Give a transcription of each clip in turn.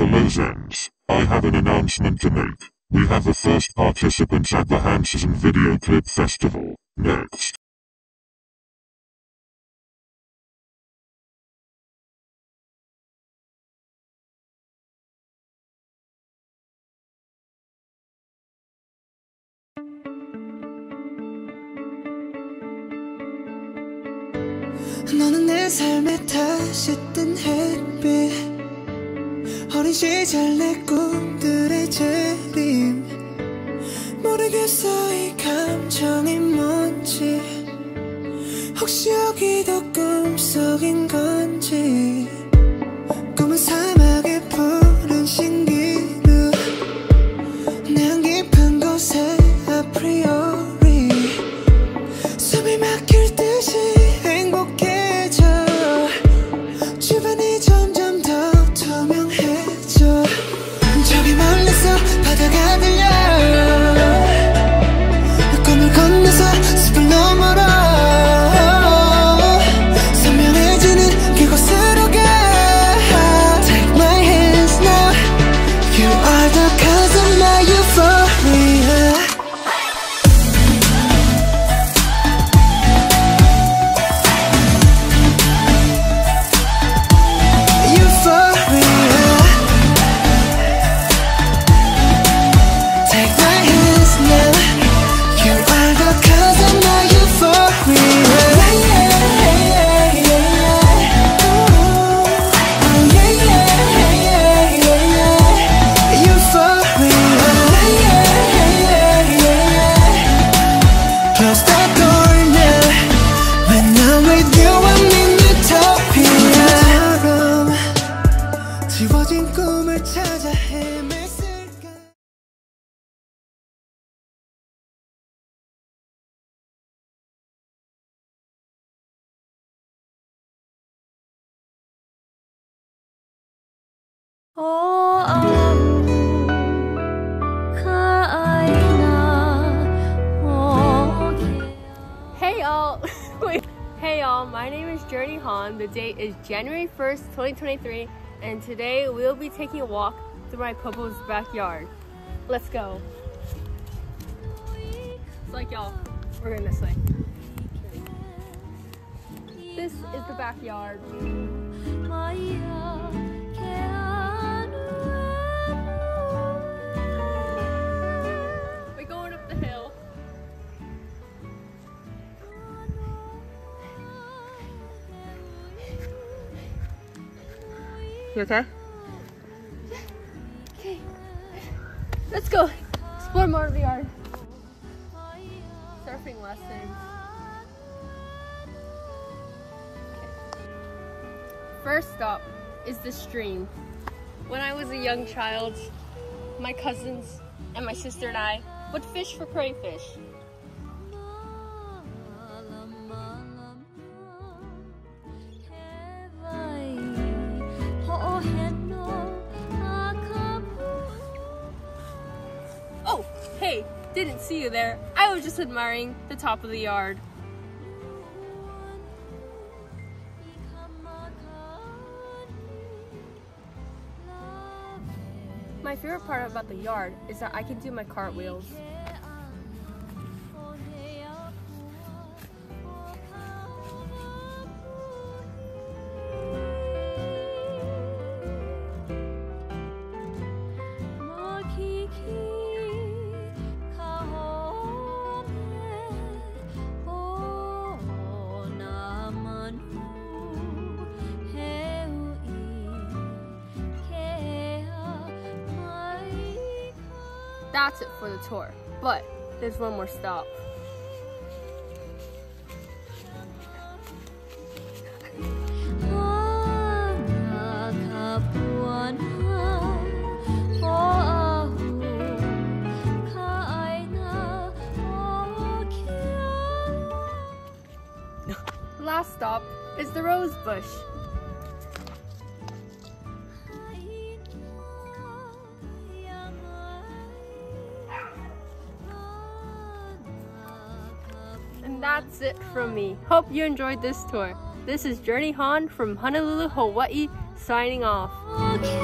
Colossians, I have an announcement to make. We have the first participants at the Hanszen Video Clip Festival. Next. 너는 내 다시 뜬 햇빛 어린 시절 내 꿈들의 재림. 모르겠어 이 감정이 뭔지. 혹시 여기도 꿈속인 건지. 꿈은 사막의 푸른 신기루. 내 깊은 곳에 아프리오 The date is January 1st, 2023, and today we'll be taking a walk through my Popo's backyard. Let's go. It's like y'all, we're going this way. This is the backyard. You okay? Okay. Let's go. Explore more of the yard. Surfing lessons. First stop is the stream. When I was a young child, my cousins and my sister and I would fish for crayfish. Didn't see you there. I was just admiring the top of the yard. My favorite part about the yard is that I can do my cartwheels. That's it for the tour, but there's one more stop. Last stop is the rose bush. From me. Hope you enjoyed this tour. This is Journey Han from Honolulu, Hawaii, signing off. Okay.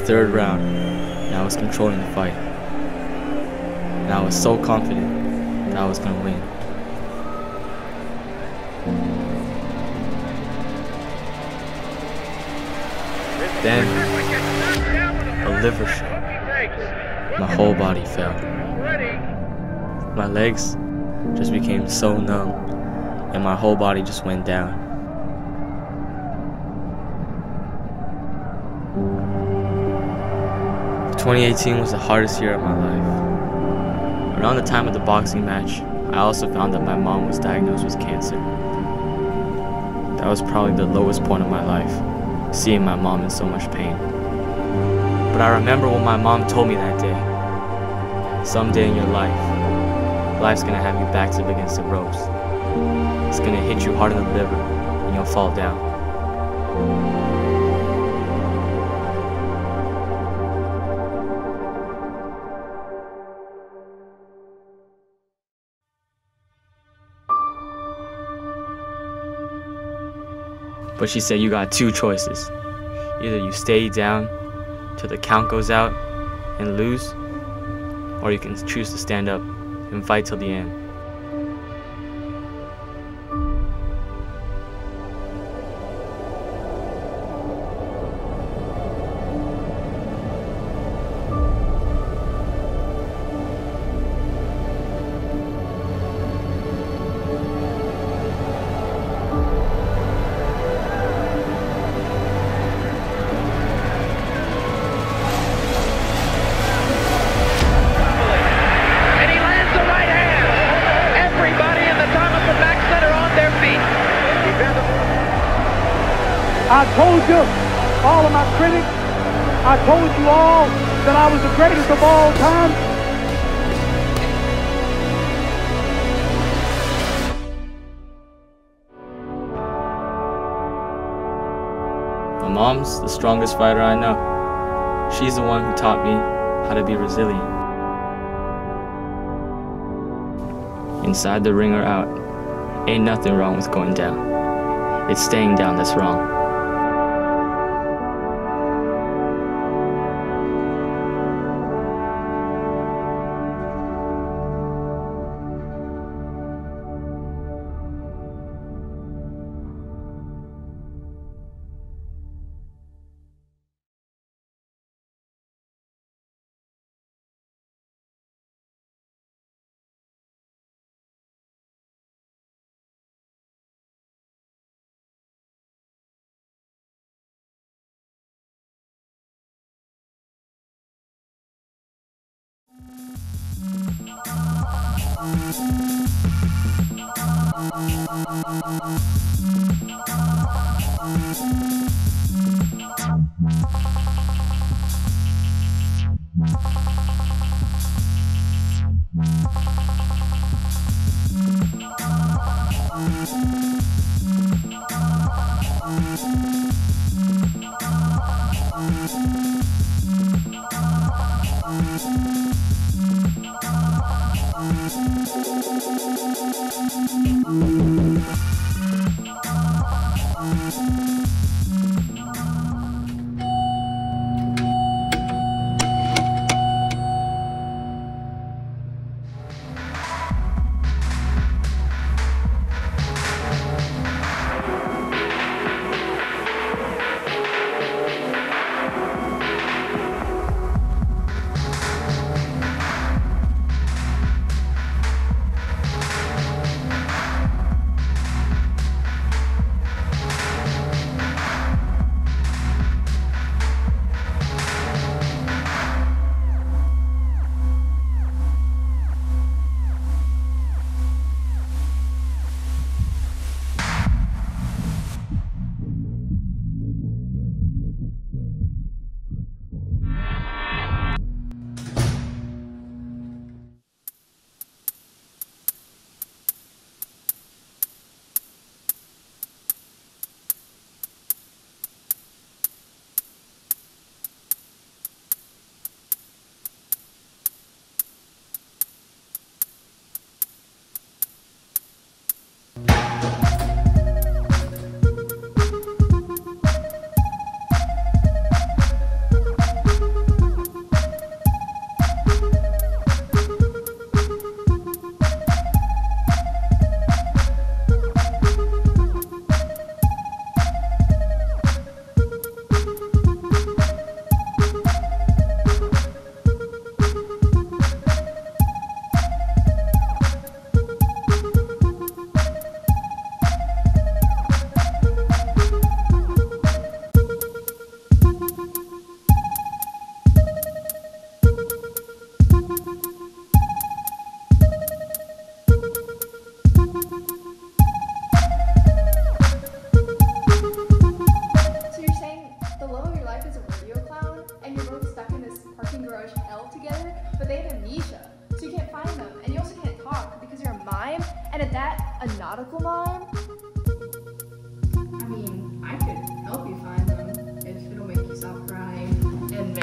Third round, and I was controlling the fight. And I was so confident that I was going to win. Then, a liver shot. My whole body fell. My legs just became so numb, and my whole body just went down. 2018 was the hardest year of my life. Around the time of the boxing match, I also found that my mom was diagnosed with cancer. That was probably the lowest point of my life, seeing my mom in so much pain. But I remember what my mom told me that day. Someday in your life, life's gonna have you backed up against the ropes. It's gonna hit you hard in the liver, and you'll fall down. But she said you got two choices. Either you stay down till the count goes out and lose, or you can choose to stand up and fight till the end. All of my critics, I told you all that I was the greatest of all time. My mom's the strongest fighter I know. She's the one who taught me how to be resilient. Inside the ring or out, ain't nothing wrong with going down. It's staying down that's wrong. Thank you.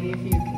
Maybe if you can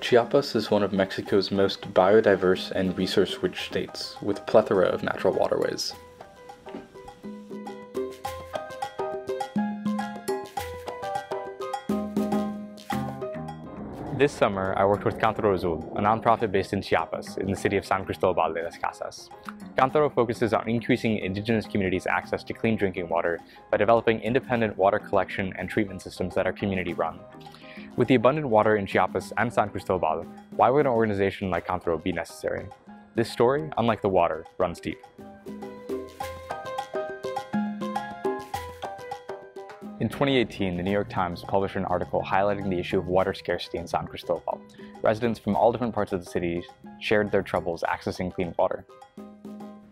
Chiapas is one of Mexico's most biodiverse and resource-rich states, with a plethora of natural waterways. This summer, I worked with Cantaro Azul, a nonprofit based in Chiapas, in the city of San Cristobal de las Casas. Cantaro focuses on increasing indigenous communities' access to clean drinking water by developing independent water collection and treatment systems that are community run. With the abundant water in Chiapas and San Cristobal, why would an organization like Cantaro be necessary? This story, unlike the water, runs deep. In 2018, the New York Times published an article highlighting the issue of water scarcity in San Cristobal. Residents from all different parts of the city shared their troubles accessing clean water.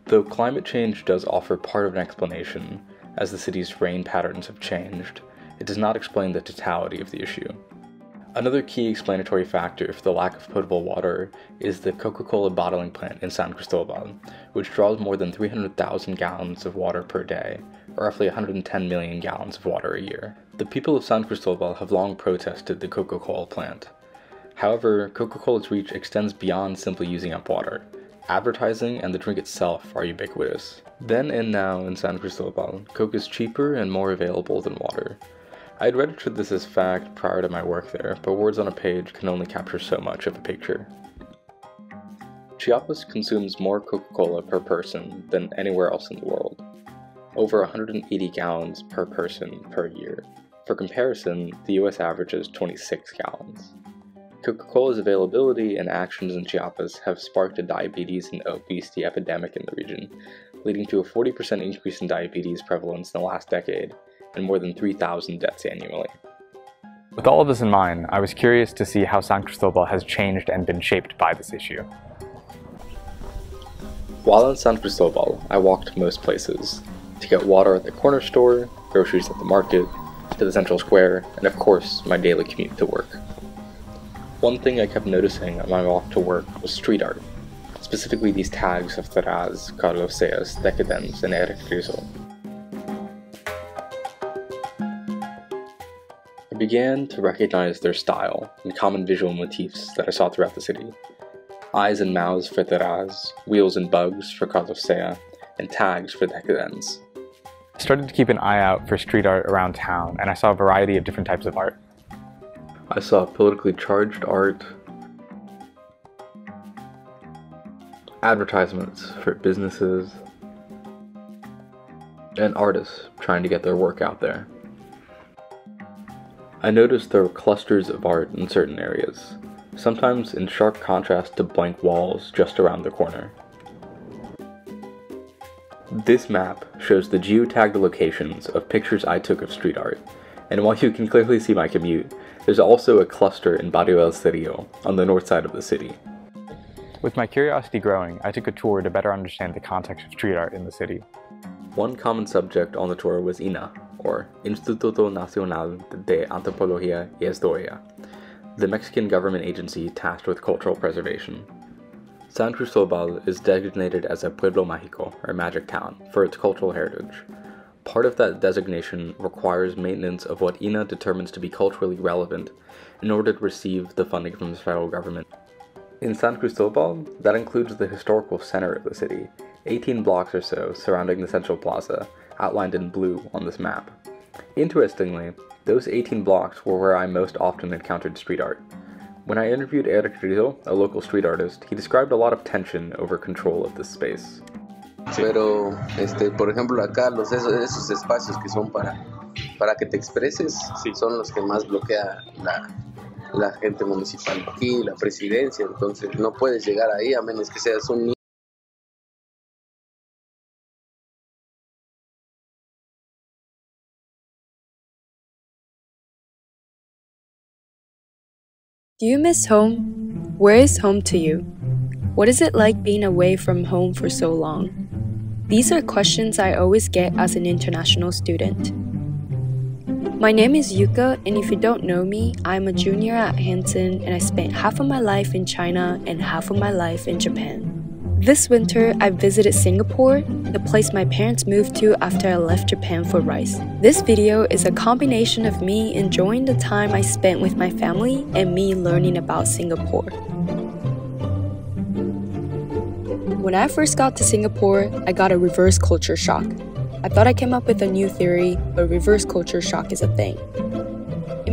Though climate change does offer part of an explanation, as the city's rain patterns have changed, it does not explain the totality of the issue. Another key explanatory factor for the lack of potable water is the Coca-Cola bottling plant in San Cristobal, which draws more than 300,000 gallons of water per day, or roughly 110 million gallons of water a year. The people of San Cristobal have long protested the Coca-Cola plant. However, Coca-Cola's reach extends beyond simply using up water. Advertising and the drink itself are ubiquitous. Then and now in San Cristobal, Coke is cheaper and more available than water. I had registered this as fact prior to my work there, but words on a page can only capture so much of a picture. Chiapas consumes more Coca-Cola per person than anywhere else in the world. Over 180 gallons per person per year. For comparison, the US averages 26 gallons. Coca-Cola's availability and actions in Chiapas have sparked a diabetes and obesity epidemic in the region, leading to a 40% increase in diabetes prevalence in the last decade and more than 3,000 deaths annually. With all of this in mind, I was curious to see how San Cristobal has changed and been shaped by this issue. While in San Cristobal, I walked most places to get water at the corner store, groceries at the market, to the central square, and of course, my daily commute to work. One thing I kept noticing on my walk to work was street art, specifically these tags of Taraz, Carlos Saez, Decadence, and Eric Rizzo. I began to recognize their style and common visual motifs that I saw throughout the city. Eyes and mouths for Taraz, wheels and bugs for Carlos Saez, and tags for Decadence. I started to keep an eye out for street art around town, and I saw a variety of different types of art. I saw politically charged art, advertisements for businesses, and artists trying to get their work out there. I noticed there were clusters of art in certain areas, sometimes in sharp contrast to blank walls just around the corner. This map shows the geotagged locations of pictures I took of street art, and while you can clearly see my commute, there's also a cluster in Barrio El Cerrillo on the north side of the city. With my curiosity growing, I took a tour to better understand the context of street art in the city. One common subject on the tour was INAH, or Instituto Nacional de Antropología y Historia, the Mexican government agency tasked with cultural preservation. San Cristobal is designated as a Pueblo Mágico, or magic town, for its cultural heritage. Part of that designation requires maintenance of what INAH determines to be culturally relevant in order to receive the funding from the federal government. In San Cristobal, that includes the historical center of the city, 18 blocks or so surrounding the central plaza, outlined in blue on this map. Interestingly, those 18 blocks were where I most often encountered street art. When I interviewed Eric Rizzo, a local street artist, he described a lot of tension over control of this space. Pero, este, por ejemplo, acá los, esos, esos espacios que son para, para que te expreses sí. son los que más bloquea la, la gente municipal aquí, la presidencia, entonces no puedes llegar ahí a menos que seas un niño. Do you miss home? Where is home to you? What is it like being away from home for so long? These are questions I always get as an international student. My name is Yuka, and if you don't know me, I'm a junior at Hanszen and I spent half of my life in China and half of my life in Japan. This winter, I visited Singapore, the place my parents moved to after I left Japan for Rice. This video is a combination of me enjoying the time I spent with my family and me learning about Singapore. When I first got to Singapore, I got a reverse culture shock. I thought I came up with a new theory, but reverse culture shock is a thing.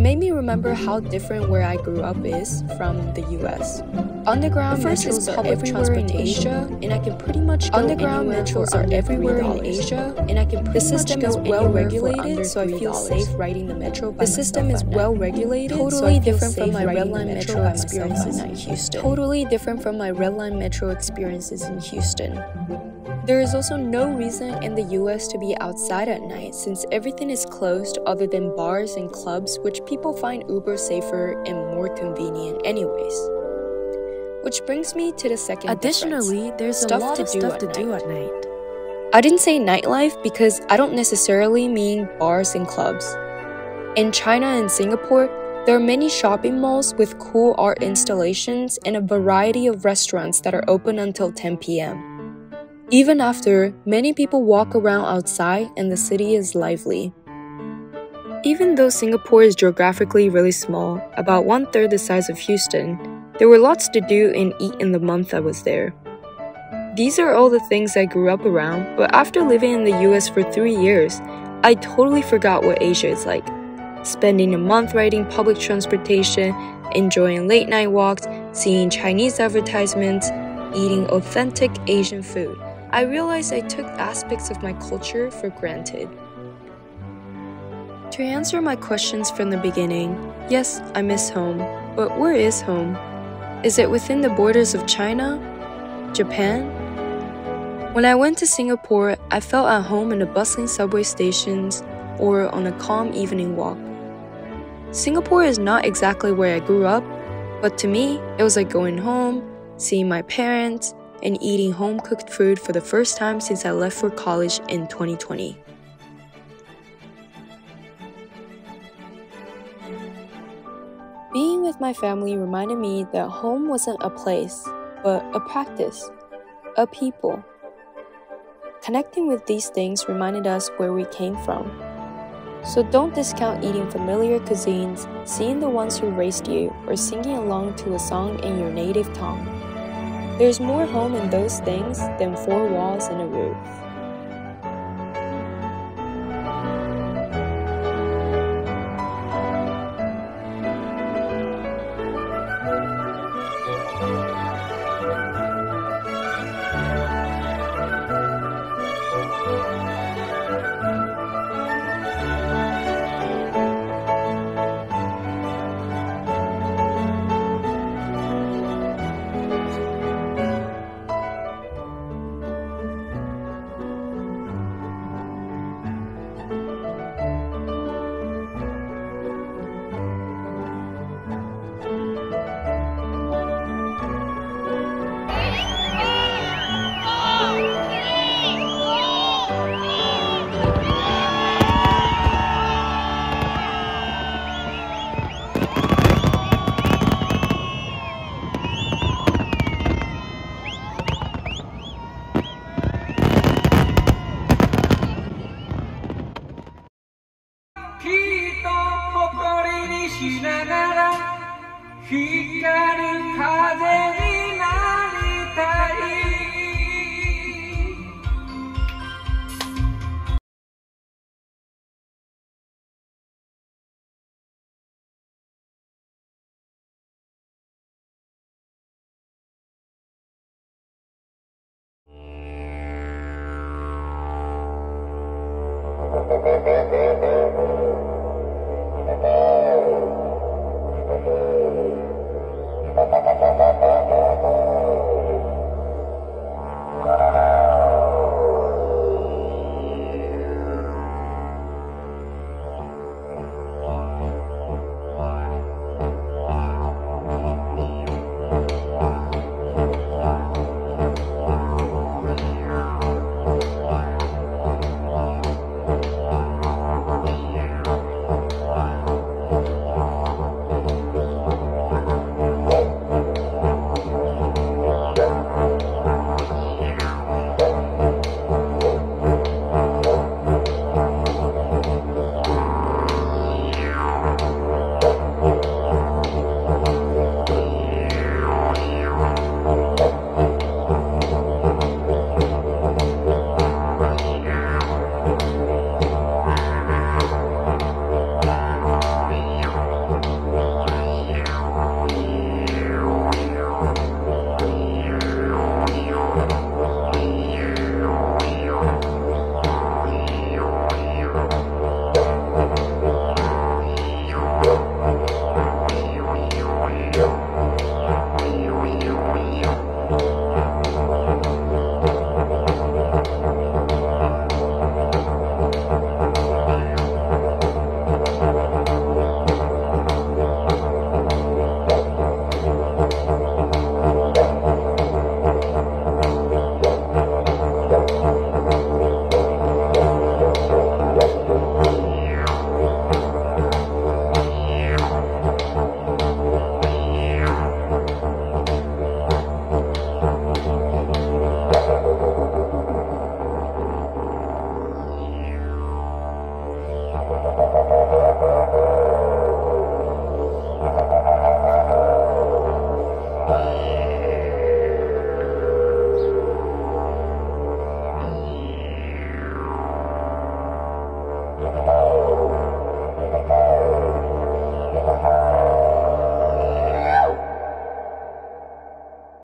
It made me remember how different where I grew up is from the US. Underground metros are everywhere in Asia, and I can pretty much go underground metros are everywhere in Asia, and I can pretty the system is well regulated, so I feel safe riding the metro. the system is well regulated, totally so different from my red line metro experiences in Houston. Totally different from my red line metro experiences in Houston. There is also no reason in the US to be outside at night since everything is closed other than bars and clubs, which people find uber safer and more convenient, anyways. Which brings me to the second. Additionally, difference. there's stuff a lot to of do stuff to night. do at night. I didn't say nightlife because I don't necessarily mean bars and clubs. In China and Singapore, there are many shopping malls with cool art installations and a variety of restaurants that are open until 10 p.m. Even after, many people walk around outside and the city is lively. Even though Singapore is geographically really small, about one third the size of Houston, there were lots to do and eat in the month I was there. These are all the things I grew up around, but after living in the US for three years, I totally forgot what Asia is like. Spending a month riding public transportation, enjoying late night walks, seeing Chinese advertisements, eating authentic Asian food, I realized I took aspects of my culture for granted. To answer my questions from the beginning, yes, I miss home, but where is home? Is it within the borders of China? Japan? When I went to Singapore, I felt at home in the bustling subway stations or on a calm evening walk. Singapore is not exactly where I grew up, but to me, it was like going home, seeing my parents, and eating home cooked food for the first time since I left for college in 2020. Being with my family reminded me that home wasn't a place, but a practice, a people. Connecting with these things reminded us where we came from. So don't discount eating familiar cuisines, seeing the ones who raised you, or singing along to a song in your native tongue. There's more home in those things than four walls and a roof. You.